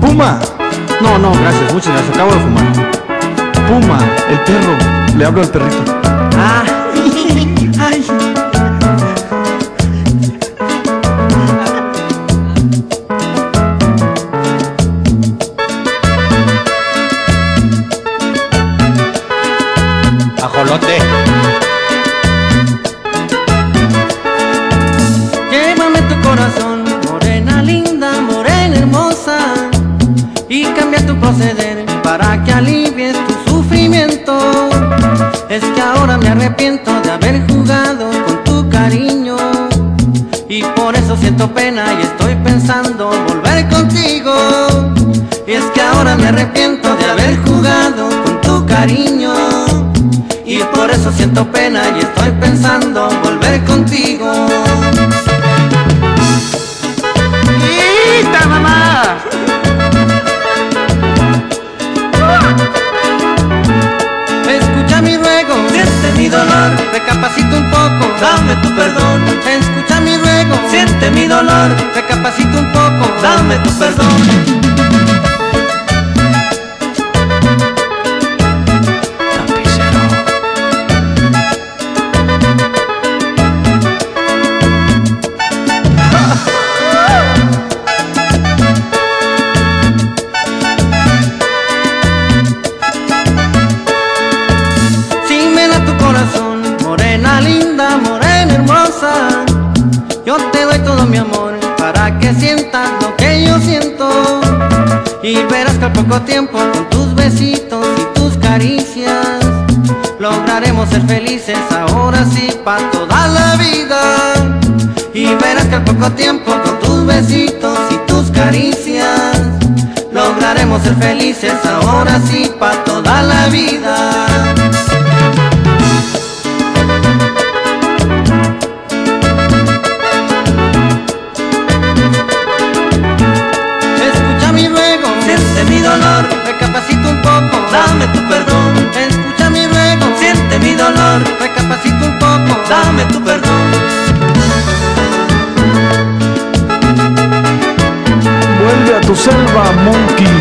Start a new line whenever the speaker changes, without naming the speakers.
Puma. No, no, gracias, muchas gracias. Acabo de fumar. Puma, el perro. Le hablo al perrito.
Ah, ay.
Ajolote.
Y cambia tu proceder para que alivies tu sufrimiento. Es que ahora me arrepiento de haber jugado con tu cariño, y por eso siento pena y estoy pensando volver contigo. Y es que ahora me arrepiento de haber jugado con tu cariño. Y por eso siento pena y estoy pensando volver contigo. Mi dolor, recapacita un poco, dame tu perdón. Escucha mi ruego, siente mi dolor, recapacita un poco, dame tu perdón. Que sientas lo que yo siento. Y verás que al poco tiempo con tus besitos y tus caricias lograremos ser felices ahora sí para toda la vida. Y verás que al poco tiempo con tus besitos y tus caricias lograremos ser felices ahora sí para toda la vida.
Vuelve a tu selva, monkey.